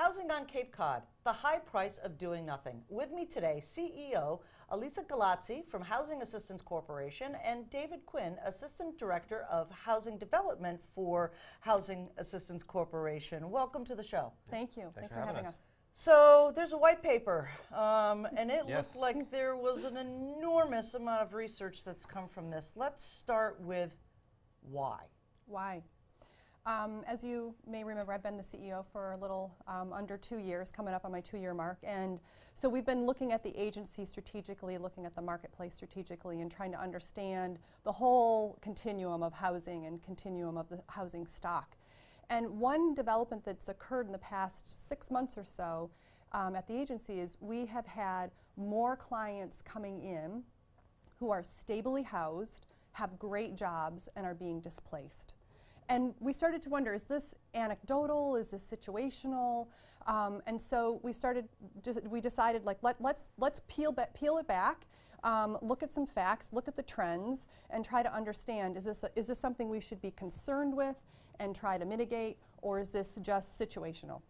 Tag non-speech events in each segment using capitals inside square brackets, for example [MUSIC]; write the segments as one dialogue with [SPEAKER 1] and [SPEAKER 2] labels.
[SPEAKER 1] Housing on Cape Cod, the high price of doing nothing. With me today, CEO Alisa Galazzi from Housing Assistance Corporation and David Quinn, Assistant Director of Housing Development for Housing Assistance Corporation. Welcome to the show.
[SPEAKER 2] Thank you. Thanks, for, having us. us.
[SPEAKER 1] So there's a white paper, um, and it
[SPEAKER 3] yes.
[SPEAKER 1] looked like there was an enormous amount of research that's come from this. Let's start with why.
[SPEAKER 2] Why? Um, as you may remember, I've been the CEO for a little um, under two years, coming up on my two year mark. And so we've been looking at the agency strategically, looking at the marketplace strategically, and trying to understand the whole continuum of housing and continuum of the housing stock. And one development that's occurred in the past six months or so um, at the agency is we have had more clients coming in who are stably housed, have great jobs, and are being displaced and we started to wonder, is this anecdotal? Is this situational? Um, and so we started, we decided like, let, let's, let's peel, peel it back, um, look at some facts, look at the trends, and try to understand, is this, a, is this something we should be concerned with and try to mitigate, or is this just situational?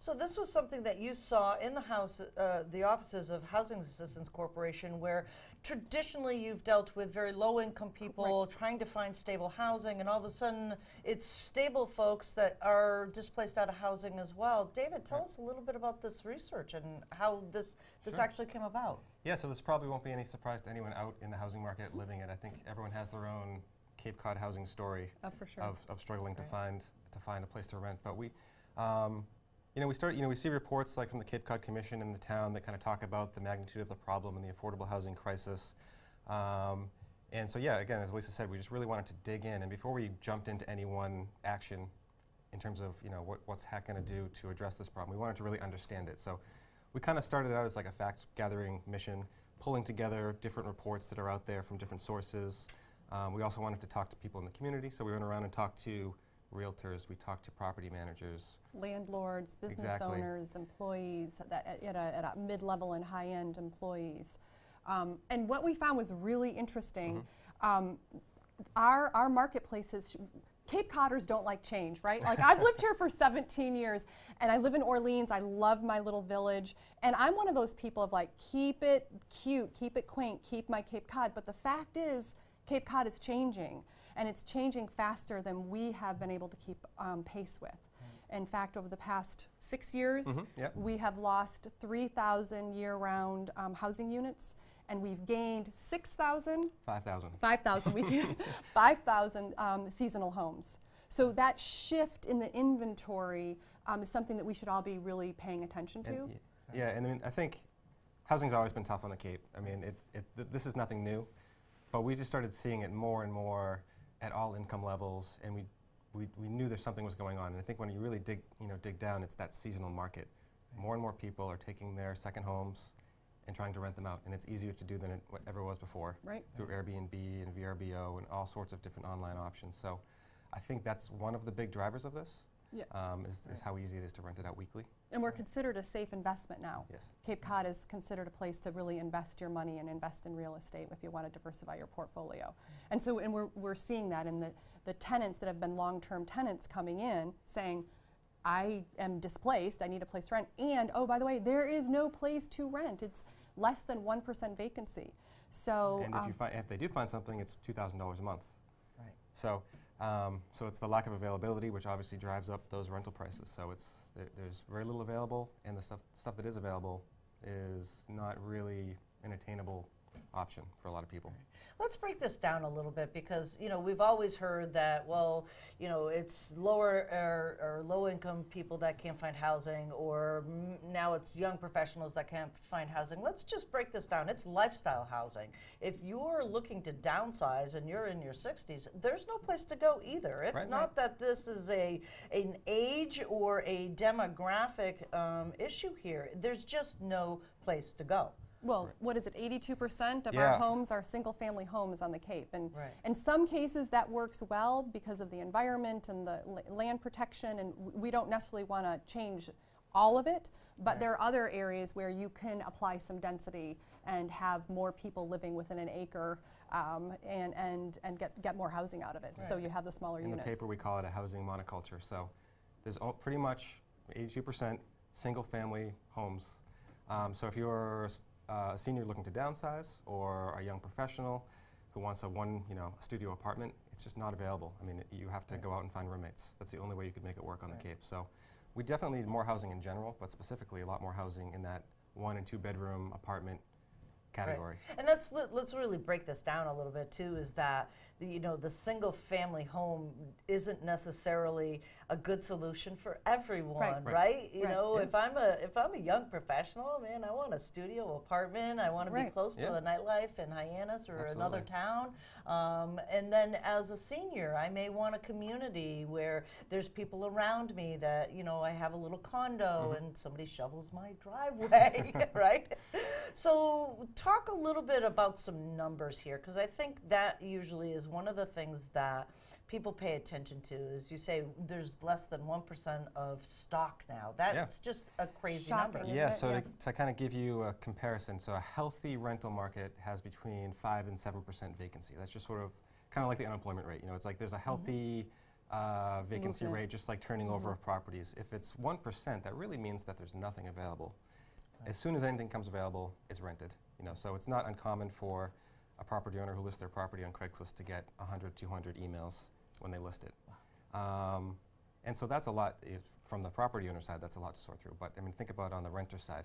[SPEAKER 1] So this was something that you saw in the house, uh, the offices of Housing Assistance Corporation, where traditionally you've dealt with very low-income people right. trying to find stable housing, and all of a sudden it's stable folks that are displaced out of housing as well. David, tell right. us a little bit about this research and how this this
[SPEAKER 3] sure.
[SPEAKER 1] actually came about.
[SPEAKER 3] Yeah, so this probably won't be any surprise to anyone out in the housing market living it. I think everyone has their own Cape Cod housing story
[SPEAKER 2] oh, sure.
[SPEAKER 3] of, of struggling right. to find to find a place to rent, but we. Um, you know, we start, you know, we see reports like from the Cape Cod Commission in the town that kind of talk about the magnitude of the problem and the affordable housing crisis. Um, and so, yeah, again, as Lisa said, we just really wanted to dig in. And before we jumped into any one action in terms of, you know, what, what's HACC going to do to address this problem, we wanted to really understand it. So we kind of started out as like a fact-gathering mission, pulling together different reports that are out there from different sources. Um, we also wanted to talk to people in the community, so we went around and talked to realtors, we talk to property managers.
[SPEAKER 2] Landlords, business
[SPEAKER 3] exactly.
[SPEAKER 2] owners, employees, that, at, a, at a mid-level and high-end employees. Um, and what we found was really interesting. Mm -hmm. um, our, our marketplaces, Cape Codders don't like change, right? Like I've lived here for 17 years and I live in Orleans. I love my little village. And I'm one of those people of like, keep it cute, keep it quaint, keep my Cape Cod. But the fact is, Cape Cod is changing and it's changing faster than we have been able to keep um, pace with. In fact, over the past six years,
[SPEAKER 3] mm -hmm, yep.
[SPEAKER 2] we have lost 3,000 year-round um, housing units, and we've gained 6,000.
[SPEAKER 3] 5,000.
[SPEAKER 2] 5,000. [LAUGHS] 5,000 um, seasonal homes. So that shift in the inventory um, is something that we should all be really paying attention to.
[SPEAKER 3] And yeah, and I mean, I think housing's always been tough on the Cape. I mean, it, it th this is nothing new, but we just started seeing it more and more at all income levels, and we, we, we knew there's something was going on. And I think when you really dig, you know, dig down, it's that seasonal market. Right. More and more people are taking their second homes and trying to rent them out, and it's easier to do than it ever was before.
[SPEAKER 2] Right.
[SPEAKER 3] Through Airbnb and VRBO and all sorts of different online options. So I think that's one of the big drivers of this.
[SPEAKER 2] Yeah.
[SPEAKER 3] Um, is, is how easy it is to rent it out weekly.
[SPEAKER 2] And we're considered a safe investment now.
[SPEAKER 3] Yes.
[SPEAKER 2] Cape Cod is considered a place to really invest your money and invest in real estate if you want to diversify your portfolio. Mm -hmm. And so and we're, we're seeing that in the, the tenants that have been long-term tenants coming in saying, I am displaced, I need a place to rent, and oh, by the way, there is no place to rent. It's less than 1% vacancy. So,
[SPEAKER 3] and if, you um, if they do find something, it's $2,000 a month.
[SPEAKER 1] Right.
[SPEAKER 3] So um, so it's the lack of availability, which obviously drives up those rental prices. So it's there, there's very little available, and the stuff stuff that is available is not really an attainable option for a lot of people.
[SPEAKER 1] Let's break this down a little bit because you know we've always heard that well you know it's lower or, or low income people that can't find housing or now it's young professionals that can't find housing. Let's just break this down. It's lifestyle housing. If you're looking to downsize and you're in your 60s, there's no place to go either. It's
[SPEAKER 3] right,
[SPEAKER 1] not
[SPEAKER 3] right.
[SPEAKER 1] that this is a an age or a demographic um, issue here. There's just no place to go.
[SPEAKER 2] Well, right. what is it? 82% of
[SPEAKER 3] yeah.
[SPEAKER 2] our homes are single-family homes on the Cape, and
[SPEAKER 1] right.
[SPEAKER 2] in some cases that works well because of the environment and the land protection, and we don't necessarily want to change all of it. But right. there are other areas where you can apply some density and have more people living within an acre um, and, and, and get, get more housing out of it. So you have the smaller
[SPEAKER 3] In
[SPEAKER 2] units.
[SPEAKER 3] In the paper, we call it a housing monoculture. So there's pretty much 82% single-family homes. Um, so if you're a s- uh, a senior looking to downsize or a young professional who wants a one, you know, studio apartment, it's just not available. I mean, it, you have to
[SPEAKER 1] Right.
[SPEAKER 3] go out and find roommates. That's the only way you could make it work on
[SPEAKER 1] Right.
[SPEAKER 3] the Cape. So we definitely need more housing in general, but specifically a lot more housing in that one and two bedroom apartment category.
[SPEAKER 1] And let's let, let's really break this down a little bit too. Is that the, you know the single family home isn't necessarily a good solution for everyone,
[SPEAKER 2] Right.
[SPEAKER 1] right? You
[SPEAKER 2] Right.
[SPEAKER 1] know,
[SPEAKER 3] Yeah.
[SPEAKER 1] if I'm a if I'm a young professional, man, I want a studio apartment. I want to be close
[SPEAKER 3] Yeah.
[SPEAKER 1] to the nightlife in Hyannis or another town. Um, and then as a senior, I may want a community where there's people around me that you know I have a little condo and somebody shovels my driveway, [LAUGHS] right? So talk a little bit about some numbers here because I think that usually is one of the things that people pay attention to is you say there's less than 1% of stock now. That's just a crazy
[SPEAKER 2] Shocking.
[SPEAKER 1] number.
[SPEAKER 2] isn't
[SPEAKER 3] Yeah,
[SPEAKER 2] it?
[SPEAKER 3] so
[SPEAKER 2] Yeah.
[SPEAKER 3] To, to kind of give you a comparison, so a healthy rental market has between 5 and 7% vacancy. That's just sort of kind of like the unemployment rate. You know, it's like there's a healthy uh, vacancy
[SPEAKER 2] Movement.
[SPEAKER 3] rate, just like turning over of properties. If it's 1%, that really means that there's nothing available. As soon as anything comes available, it's rented. You know, so it's not uncommon for a property owner who lists their property on Craigslist to get 100, 200 emails when they list it. Um, and so that's a lot if, from the property owner side. That's a lot to sort through. But I mean, think about on the renter side.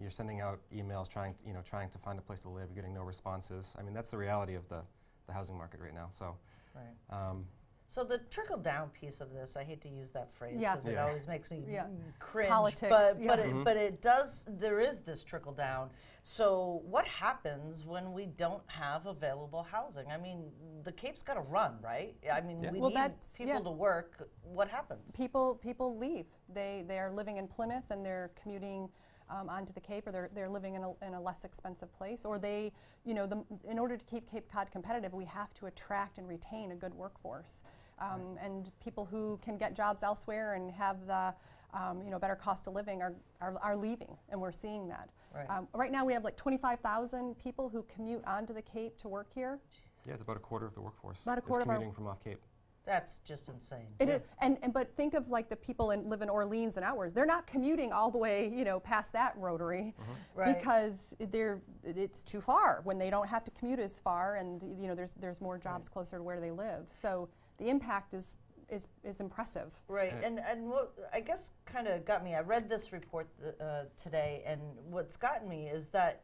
[SPEAKER 3] You're sending out emails, trying to, you know, trying to find a place to live. You're getting no responses. I mean, that's the reality of the, the housing market right now. So,
[SPEAKER 1] Right.
[SPEAKER 3] um,
[SPEAKER 1] So the trickle down piece of this, I hate to use that phrase
[SPEAKER 2] Yeah.
[SPEAKER 1] because it always makes me
[SPEAKER 2] Yeah.
[SPEAKER 1] mm, cringe.
[SPEAKER 2] Politics,
[SPEAKER 1] but
[SPEAKER 2] yeah.
[SPEAKER 1] but it,
[SPEAKER 3] Mhm.
[SPEAKER 1] but it does. There is this trickle down. So what happens when we don't have available housing? I mean, the Cape's got to run, right? I mean,
[SPEAKER 3] Yeah.
[SPEAKER 1] we
[SPEAKER 2] Well,
[SPEAKER 1] need people
[SPEAKER 2] yeah.
[SPEAKER 1] to work. What happens?
[SPEAKER 2] people people leave. They they are living in Plymouth and they're commuting um, onto the Cape, or they're they're living in a, in a less expensive place, or they you know the, in order to keep Cape Cod competitive, we have to attract and retain a good workforce, um, and people who can get jobs elsewhere and have the um, you know better cost of living are, are are leaving, and we're seeing that.
[SPEAKER 1] Right.
[SPEAKER 2] Um, right now, we have like 25,000 people who commute onto the Cape to work here.
[SPEAKER 3] yeah, it's about a quarter of the workforce
[SPEAKER 2] About a
[SPEAKER 3] is
[SPEAKER 2] quarter of our-
[SPEAKER 3] commuting from off Cape.
[SPEAKER 1] That's just insane.
[SPEAKER 2] It
[SPEAKER 3] Yeah.
[SPEAKER 2] is, and, and but think of like the people in live in Orleans and outwards. They're not commuting all the way, you know, past that rotary,
[SPEAKER 1] Right.
[SPEAKER 2] because they're it's too far when they don't have to commute as far, and you know there's there's more jobs closer to where they live. So the impact is is is impressive.
[SPEAKER 1] Right,
[SPEAKER 3] And
[SPEAKER 1] and and what I guess kind of got me. I read this report th- uh, today, and what's gotten me is that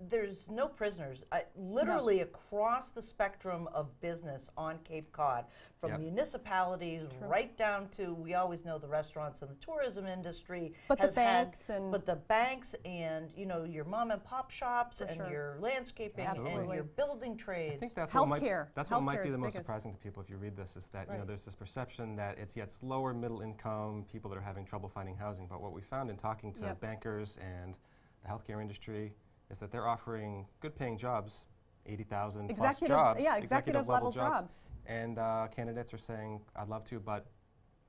[SPEAKER 1] there's no prisoners. I, literally across the spectrum of business on Cape Cod, from
[SPEAKER 3] Yep.
[SPEAKER 1] municipalities right down to we always know the restaurants and the tourism industry.
[SPEAKER 2] But the
[SPEAKER 1] has had-
[SPEAKER 2] banks and-
[SPEAKER 1] but the banks and you know your mom and pop shops and
[SPEAKER 2] sure.
[SPEAKER 1] your landscaping and
[SPEAKER 2] Absolutely.
[SPEAKER 1] your building trades.
[SPEAKER 3] I think that's what might,
[SPEAKER 2] Healthcare.
[SPEAKER 3] that's what might be the most
[SPEAKER 2] biggest.
[SPEAKER 3] surprising to people if you read this is that you know there's this perception that it's yet lower middle income people that are having trouble finding housing. But what we found in talking to
[SPEAKER 2] Yep.
[SPEAKER 3] bankers and the healthcare industry is that they're offering good paying jobs, 80,000 plus jobs,
[SPEAKER 2] yeah, executive level jobs.
[SPEAKER 3] And uh, candidates are saying, I'd love to, but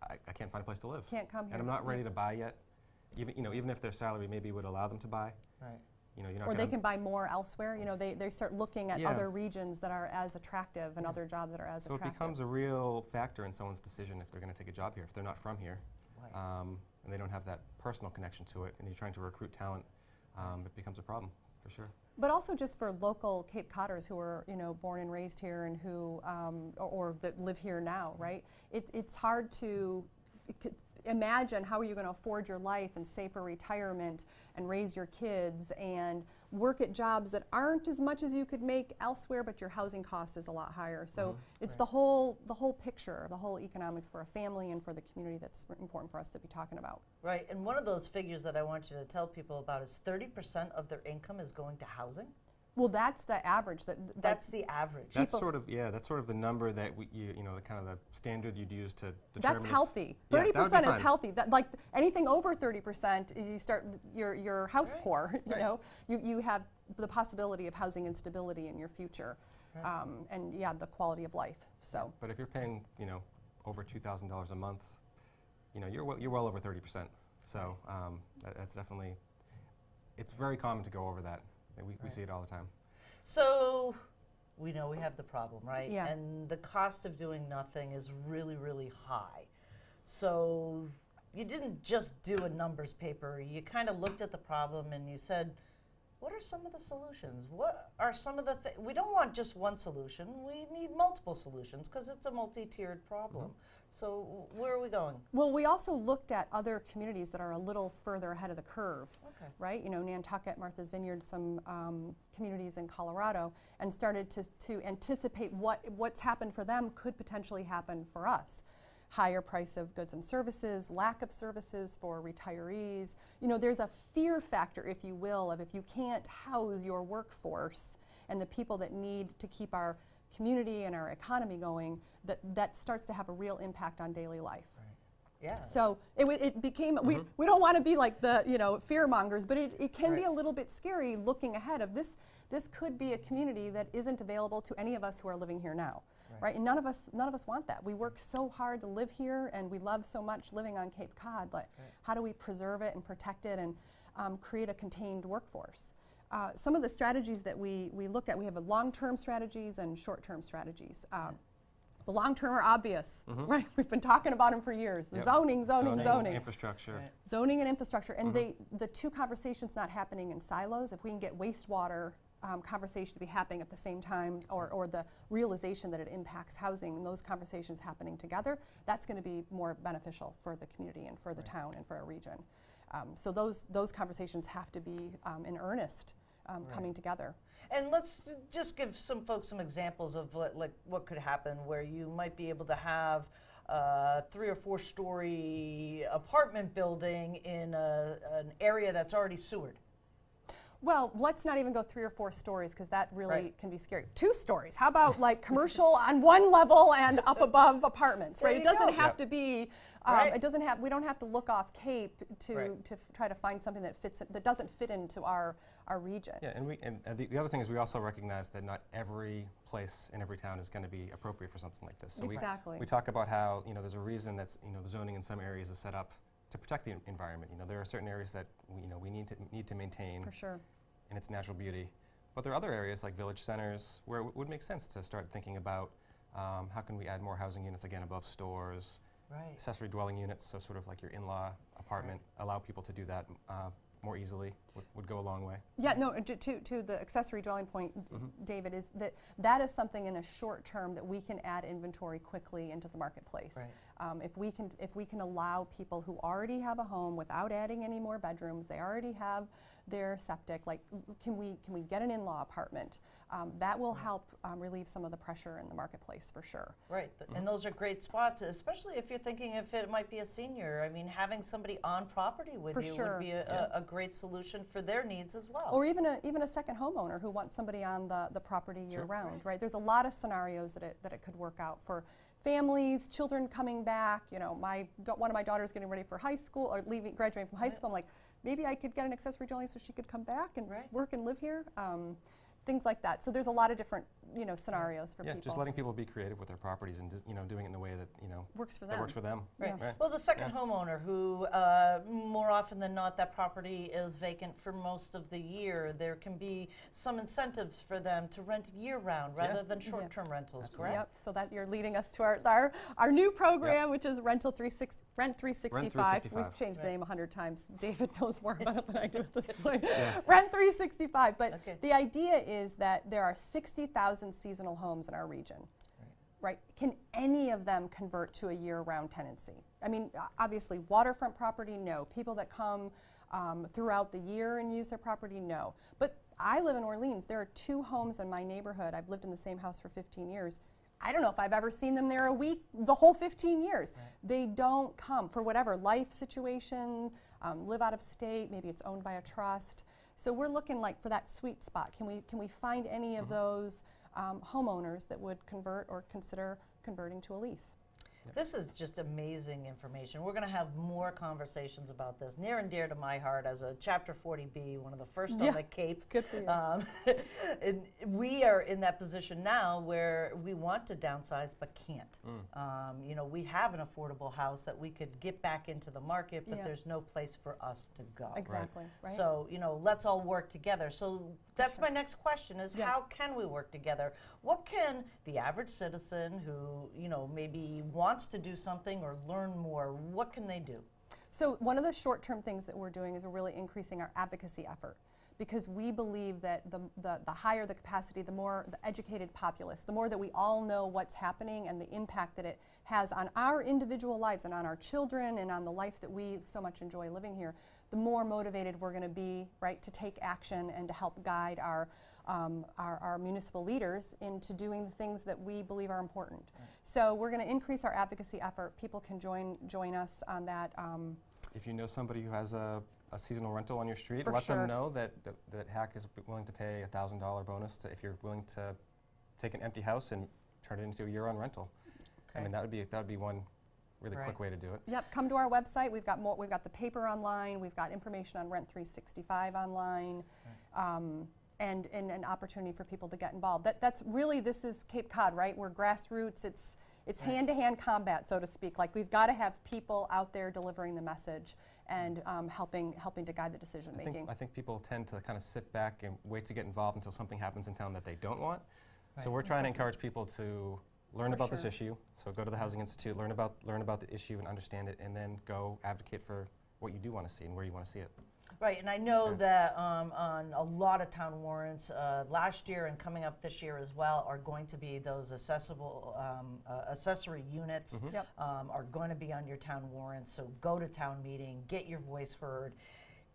[SPEAKER 3] I, I can't find a place to live.
[SPEAKER 2] Can't come here. And.
[SPEAKER 3] I'm not
[SPEAKER 2] Yeah.
[SPEAKER 3] ready to buy yet. Even, you know, even if their salary maybe would allow them to buy,
[SPEAKER 1] right.
[SPEAKER 3] you know, you're not
[SPEAKER 2] Or they can buy more elsewhere. You know, they, they start looking at
[SPEAKER 3] Yeah.
[SPEAKER 2] other regions that are as attractive and other jobs that are as
[SPEAKER 3] So it becomes a real factor in someone's decision if they're going to take a job here, if they're not from here,
[SPEAKER 1] Right.
[SPEAKER 3] um, and they don't have that personal connection to it, and you're trying to recruit talent, um, it becomes a problem for sure.
[SPEAKER 2] But also just for local Cape Codders who are, you know, born and raised here and who, um, or, or that live here now, right? It, it's hard to imagine how are you going to afford your life and save for retirement and raise your kids and work at jobs that aren't as much as you could make elsewhere, but your housing cost is a lot higher. So mm-hmm. it's the whole the whole picture, the whole economics for a family and for the community that's important for us to be talking about.
[SPEAKER 1] Right, and one of those figures that I want you to tell people about is 30% of their income is going to housing.
[SPEAKER 2] Well, that's the average. That that-
[SPEAKER 1] That's the average.
[SPEAKER 3] That's
[SPEAKER 2] People-
[SPEAKER 3] sort of yeah, that's sort of the number that we, you, you know, the kind of the standard you'd use to determine.
[SPEAKER 2] That's
[SPEAKER 3] if-
[SPEAKER 2] healthy.
[SPEAKER 3] Yeah,
[SPEAKER 2] Thirty
[SPEAKER 3] that
[SPEAKER 2] percent is
[SPEAKER 3] fine.
[SPEAKER 2] healthy. That like anything over thirty percent, you start your your house
[SPEAKER 1] Right.
[SPEAKER 2] poor. [LAUGHS] You
[SPEAKER 3] Right.
[SPEAKER 2] know, you you have the possibility of housing instability in your future, um, and yeah, the quality of life. So
[SPEAKER 3] But if you're paying, you know, over two thousand dollars a month, you know, you're well, you're well over thirty percent. So um, that, that's definitely, it's very common to go over that. And We, we see it all the time.
[SPEAKER 1] So we know we have the problem, right?
[SPEAKER 2] Yeah.
[SPEAKER 1] And the cost of doing nothing is really, really high. So, you didn't just do a numbers paper. You kind of looked at the problem and you said, what are some of the solutions? What are some of the things? We don't want just one solution. We need multiple solutions because it's a multi-tiered problem. So w- where are we going?
[SPEAKER 2] Well, we also looked at other communities that are a little further ahead of the curve,
[SPEAKER 1] Okay.
[SPEAKER 2] right? You know, Nantucket, Martha's Vineyard, some um, communities in Colorado, and started to, to anticipate what what's happened for them could potentially happen for us. Higher price of goods and services, lack of services for retirees. You know, there's a fear factor, if you will, of if you can't house your workforce and the people that need to keep our community and our economy going, that that starts to have a real impact on daily life.
[SPEAKER 1] Yeah.
[SPEAKER 2] So it, wa- it became, we, mm-hmm. we don't want to be like the, you know, fear mongers, but it, it can be a little bit scary looking ahead of this. This could be a community that isn't available to any of us who are living here now, right? And none of us, none of us want that. We work so hard to live here, and we love so much living on Cape Cod. But how do we preserve it and protect it and um, create a contained workforce? Uh, some of the strategies that we, we looked at, we have a long-term strategies and short-term strategies. Um, the long-term are obvious, [LAUGHS] right? We've been talking about them for years.
[SPEAKER 3] Yep.
[SPEAKER 2] Zoning, zoning, zoning
[SPEAKER 3] Infrastructure.
[SPEAKER 1] Right.
[SPEAKER 2] zoning and infrastructure, and they, the two conversations not happening in silos. If we can get wastewater um, conversation to be happening at the same time, or, or the realization that it impacts housing, and those conversations happening together, that's going to be more beneficial for the community and for the town and for our region. Um, so those those conversations have to be um, in earnest um, coming together.
[SPEAKER 1] And let's just give some folks some examples of what, like what could happen where you might be able to have a three or four story apartment building in a, an area that's already sewered.
[SPEAKER 2] Well, let's not even go three or four stories because that really
[SPEAKER 1] Right.
[SPEAKER 2] can be scary. Two stories. How about like commercial on one level and up above apartments,
[SPEAKER 1] There
[SPEAKER 2] right? It doesn't
[SPEAKER 1] go.
[SPEAKER 2] have
[SPEAKER 3] Yep.
[SPEAKER 2] to be. Um,
[SPEAKER 1] Right.
[SPEAKER 2] It doesn't have. We don't have to look off Cape to
[SPEAKER 1] Right.
[SPEAKER 2] to f- try to find something that fits that doesn't fit into our our region.
[SPEAKER 3] Yeah, and we and, and the, the other thing is we also recognize that not every place in every town is going to be appropriate for something like this. So
[SPEAKER 2] Exactly.
[SPEAKER 3] we, we talk about how you know there's a reason that's you know the zoning in some areas is set up to protect the environment. You know there are certain areas that we, you know we need to need to maintain
[SPEAKER 2] For sure.
[SPEAKER 3] in its natural beauty, but there are other areas like village centers where it w- would make sense to start thinking about um, how can we add more housing units again above stores,
[SPEAKER 1] Right.
[SPEAKER 3] accessory dwelling units, so sort of like your in-law apartment, allow people to do that uh, more easily would, would go a long way.
[SPEAKER 2] Yeah, no, to, to, to the accessory dwelling point, D-
[SPEAKER 3] Mm-hmm.
[SPEAKER 2] David, is that that is something in a short term that we can add inventory quickly into the marketplace.
[SPEAKER 1] Right.
[SPEAKER 2] Um, if we can, if we can allow people who already have a home without adding any more bedrooms, they already have their septic. Like, can we can we get an in-law apartment? Um, that will help um, relieve some of the pressure in the marketplace for sure.
[SPEAKER 1] Right, th- and those are great spots, especially if you're thinking if it might be a senior. I mean, having somebody on property with
[SPEAKER 2] For
[SPEAKER 1] you
[SPEAKER 2] sure.
[SPEAKER 1] would be a, a, a great solution for their needs as well.
[SPEAKER 2] Or even a, even a second homeowner who wants somebody on the, the property year round, right. There's a lot of scenarios that it, that it could work out for families, children coming back. You know, my one of my daughters getting ready for high school or leaving, graduating from high school. I'm like, maybe I could get an accessory dwelling so she could come back and
[SPEAKER 1] Right.
[SPEAKER 2] work and live here. Um, things like that. So there's a lot of different, you know, scenarios for
[SPEAKER 3] yeah,
[SPEAKER 2] people.
[SPEAKER 3] just letting people be creative with their properties and you know doing it in a way that you know
[SPEAKER 2] works for
[SPEAKER 3] that
[SPEAKER 2] them.
[SPEAKER 3] works for them.
[SPEAKER 1] Right.
[SPEAKER 2] Yeah.
[SPEAKER 1] Well, the second homeowner who, uh, more often than not, that property is vacant for most of the year. There can be some incentives for them to rent year round rather than short term rentals, correct?
[SPEAKER 2] Yep. So that you're leading us to our our, our new program, which is Rental 36 Rent 365.
[SPEAKER 3] 365.
[SPEAKER 2] We've changed the name a hundred times. David knows more about it than I do at this [LAUGHS] point. Rent 365. But
[SPEAKER 1] Okay.
[SPEAKER 2] the idea is that there are 60,000 seasonal homes in our region. Right. Can any of them convert to a year-round tenancy? I mean, obviously, waterfront property, no. People that come um, throughout the year and use their property, no. But I live in Orleans. There are two homes in my neighborhood. I've lived in the same house for 15 years. I don't know if I've ever seen them there a week the whole 15 years. They don't come for whatever life situation, um, live out of state, maybe it's owned by a trust. So we're looking like for that sweet spot. Can we can we find any of those um, homeowners that would convert or consider converting to a lease?
[SPEAKER 1] This is just amazing information. We're going to have more conversations about this, near and dear to my heart as a Chapter 40B, one of the first
[SPEAKER 2] Yeah.
[SPEAKER 1] on the Cape.
[SPEAKER 2] Good for you.
[SPEAKER 1] Um, [LAUGHS] and we are in that position now where we want to downsize but can't. Um, you know, we have an affordable house that we could get back into the market, but
[SPEAKER 2] Yeah.
[SPEAKER 1] there's no place for us to go.
[SPEAKER 2] Exactly. Right.
[SPEAKER 1] So, you know, let's all work together. So that's my next question is
[SPEAKER 2] Yeah.
[SPEAKER 1] how can we work together? What can the average citizen who, you know, maybe wants to do something or learn more, what can they do?
[SPEAKER 2] So one of the short-term things that we're doing is we're really increasing our advocacy effort because we believe that the, the, the higher the capacity, the more the educated populace, the more that we all know what's happening and the impact that it has on our individual lives and on our children and on the life that we so much enjoy living here, the more motivated we're going to be, right, to take action and to help guide our, um, our, our municipal leaders into doing the things that we believe are important. So we're going to increase our advocacy effort. People can join, join us on that. Um,
[SPEAKER 3] If you know somebody who has a, a seasonal rental on your street, let
[SPEAKER 2] sure.
[SPEAKER 3] them know that, that, that Hack is willing to pay a thousand dollar bonus to, if you're willing to take an empty house and turn it into a year-round rental. I mean, that would be that would be one really quick way to do it.
[SPEAKER 2] Yep, come to our website. We've got more. We've got the paper online. We've got information on Rent 365 online, um, and, and an opportunity for people to get involved. That, that's really this is Cape Cod, right? We're grassroots. It's it's
[SPEAKER 1] Right.
[SPEAKER 2] hand-to-hand combat, so to speak. Like we've got to have people out there delivering the message and um, helping helping to guide the decision
[SPEAKER 3] I
[SPEAKER 2] making.
[SPEAKER 3] think, I think people tend to kind of sit back and wait to get involved until something happens in town that they don't want. So we're trying to encourage people to learn
[SPEAKER 2] For
[SPEAKER 3] about this issue. So go to the Housing Institute, learn about learn about the issue and understand it, and then go advocate for what you do want to see and where you want to see it.
[SPEAKER 1] Right, and I know
[SPEAKER 3] Okay.
[SPEAKER 1] that um, on a lot of town warrants uh, last year and coming up this year as well are going to be those accessible um, uh, accessory units
[SPEAKER 3] Mhm.
[SPEAKER 2] Yep.
[SPEAKER 1] um, are going to be on your town warrants. So go to town meeting, get your voice heard.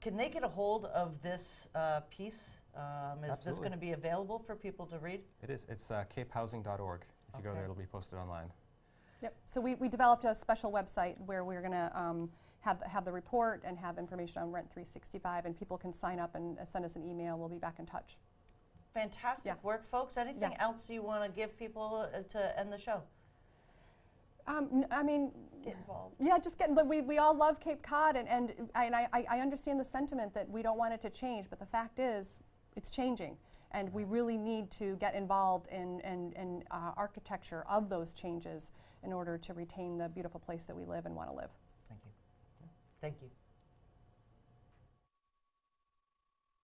[SPEAKER 1] Can they get a hold of this uh, piece? Um, is this going to be available for people to read?
[SPEAKER 3] It is. It's uh, capehousing.org. If you go there, it'll be posted online.
[SPEAKER 2] Yep. So we, we developed a special website where we're going to um, have, have the report and have information on Rent 365, and people can sign up and uh, send us an email. We'll be back in touch.
[SPEAKER 1] Fantastic
[SPEAKER 2] Yeah.
[SPEAKER 1] work, folks. Anything
[SPEAKER 2] Yeah.
[SPEAKER 1] else you want to give people uh, to end the show?
[SPEAKER 2] Um, n- I mean,
[SPEAKER 1] Get involved.
[SPEAKER 2] yeah, just get. but We, we all love Cape Cod, and, and, I- and I, I I understand the sentiment that we don't want it to change, but the fact is, it's changing. And we really need to get involved in, in, in uh, architecture of those changes in order to retain the beautiful place that we live and want to live.
[SPEAKER 1] Thank you.